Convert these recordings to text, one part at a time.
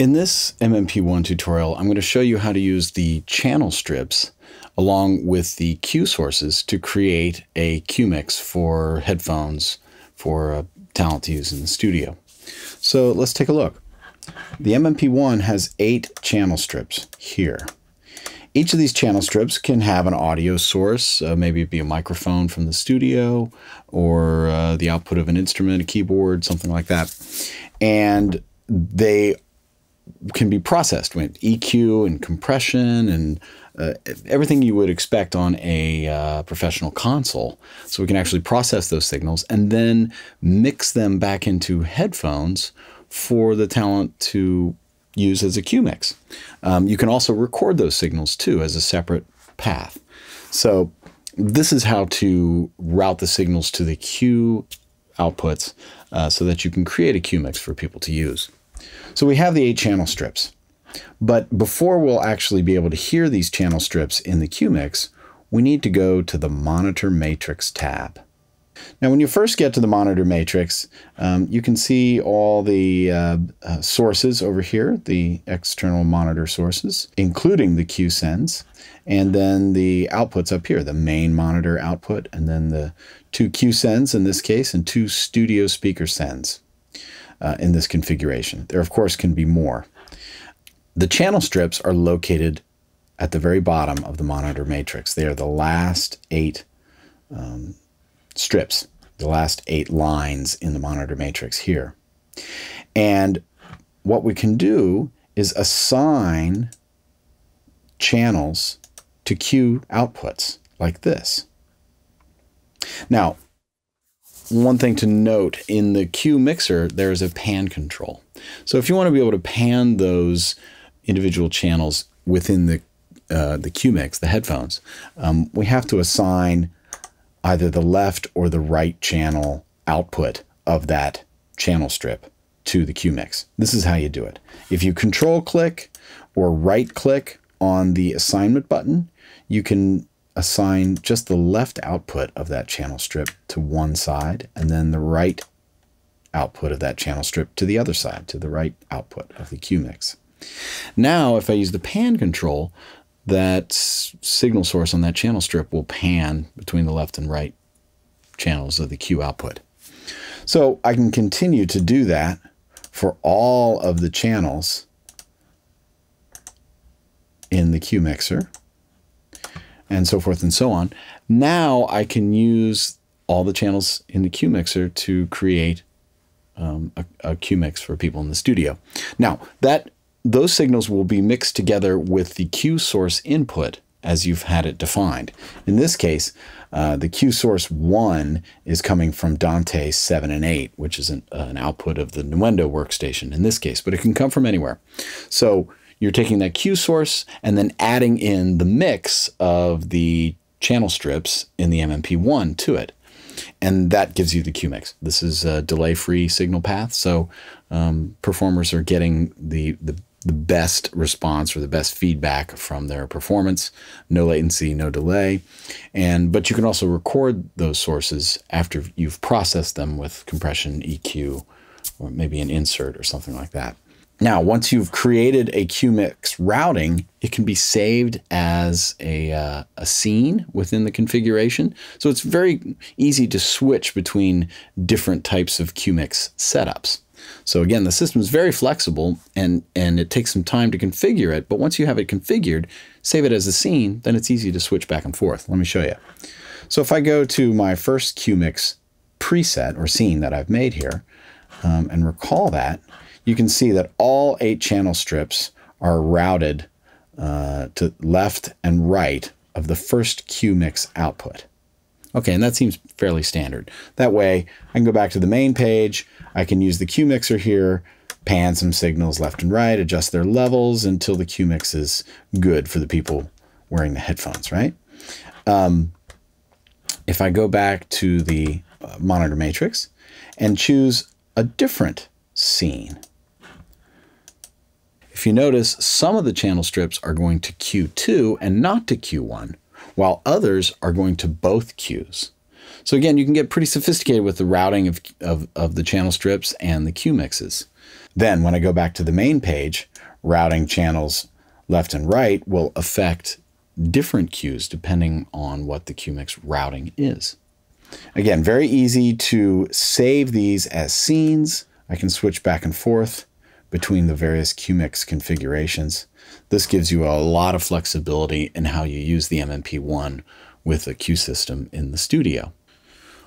In this MMP1 tutorial, I'm going to show you how to use the channel strips along with the cue sources to create a cue mix for headphones for a talent to use in the studio. So let's take a look. The MMP1 has eight channel strips here. Each of these channel strips can have an audio source, uh, maybe it be a microphone from the studio or uh, the output of an instrument, a keyboard, something like that. And they can be processed with EQ and compression and uh, everything you would expect on a uh, professional console. So we can actually process those signals and then mix them back into headphones for the talent to use as a cue mix. Um, you can also record those signals too as a separate path. So this is how to route the signals to the cue outputs uh, so that you can create a cue mix for people to use. So we have the eight channel strips. But before we'll actually be able to hear these channel strips in the cue mix, we need to go to the Monitor Matrix tab. Now, when you first get to the monitor matrix, um, you can see all the uh, uh, sources over here, the external monitor sources, including the cue sends, and then the outputs up here, the main monitor output, and then the two cue sends in this case, and two studio speaker sends uh, in this configuration. There, of course, can be more. The channel strips are located at the very bottom of the monitor matrix. They are the last eight um, strips, the last eight lines in the monitor matrix here. And what we can do is assign channels to cue outputs like this. Now, one thing to note in the cue mixer, there's a pan control. So if you want to be able to pan those individual channels within the uh, the cue mix, the headphones, um, we have to assign either the left or the right channel output of that channel strip to the cue mix. This is how you do it. If you control click or right click on the assignment button, you can assign just the left output of that channel strip to one side and then the right output of that channel strip to the other side, to the right output of the cue mix. Now, if I use the pan control, that signal source on that channel strip will pan between the left and right channels of the cue output. So I can continue to do that for all of the channels in the cue mixer and so forth and so on. Now I can use all the channels in the cue mixer to create um, a, a mix for people in the studio. Now that those signals will be mixed together with the cue source input as you've had it defined. In this case, uh, the cue source 1 is coming from Dante 7 and 8, which is an, uh, an output of the Nuendo workstation in this case, but it can come from anywhere. So you're taking that cue source and then adding in the mix of the channel strips in the MMP1 to it. And that gives you the cue mix. This is a delay-free signal path, so um, performers are getting the, the the best response or the best feedback from their performance no latency no delay and but you can also record those sources after you've processed them with compression eq or maybe an insert or something like that now, once you've created a QMix routing, it can be saved as a, uh, a scene within the configuration. So it's very easy to switch between different types of QMix setups. So again, the system is very flexible and, and it takes some time to configure it, but once you have it configured, save it as a scene, then it's easy to switch back and forth. Let me show you. So if I go to my first QMix preset or scene that I've made here um, and recall that, you can see that all eight channel strips are routed uh, to left and right of the first cue mix output. Okay, and that seems fairly standard. That way, I can go back to the main page. I can use the cue mixer here, pan some signals left and right, adjust their levels until the cue mix is good for the people wearing the headphones, right? Um, if I go back to the uh, monitor matrix and choose a different scene, if you notice, some of the channel strips are going to Q2 and not to Q1, while others are going to both cues. So again, you can get pretty sophisticated with the routing of, of, of the channel strips and the cue mixes. Then when I go back to the main page, routing channels left and right will affect different cues depending on what the QMix routing is. Again, very easy to save these as scenes. I can switch back and forth between the various QMix configurations. This gives you a lot of flexibility in how you use the MMP1 with a cue system in the studio.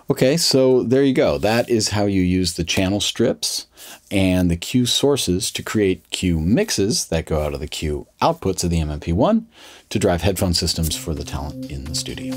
Okay, so there you go. That is how you use the channel strips and the cue sources to create cue mixes that go out of the cue outputs of the MMP1 to drive headphone systems for the talent in the studio.